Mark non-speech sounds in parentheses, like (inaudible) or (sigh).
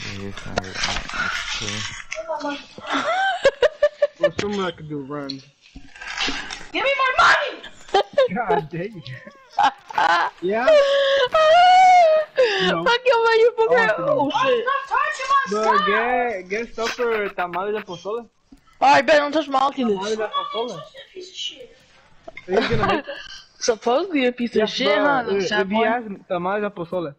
Yeah, it's not it. It's. Well, something I could do run. Give me my money! (laughs) God dang. it. (laughs) Yeah? No. Fuck your money, oh, you forgot. Oh, Oh shit. Stop touching my But stuff! get, get stuff for tamales de pozole. Alright, bet don't touch my Tamales Oculus. de pozole. Piece of shit. Are you gonna make (laughs) Supposedly a piece Yeah, of shit, bro, huh? Little if he has tamales de pozole.